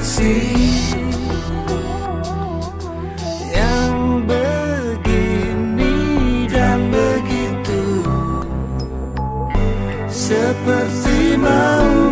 kasih Yang begini dan begitu Seperti mau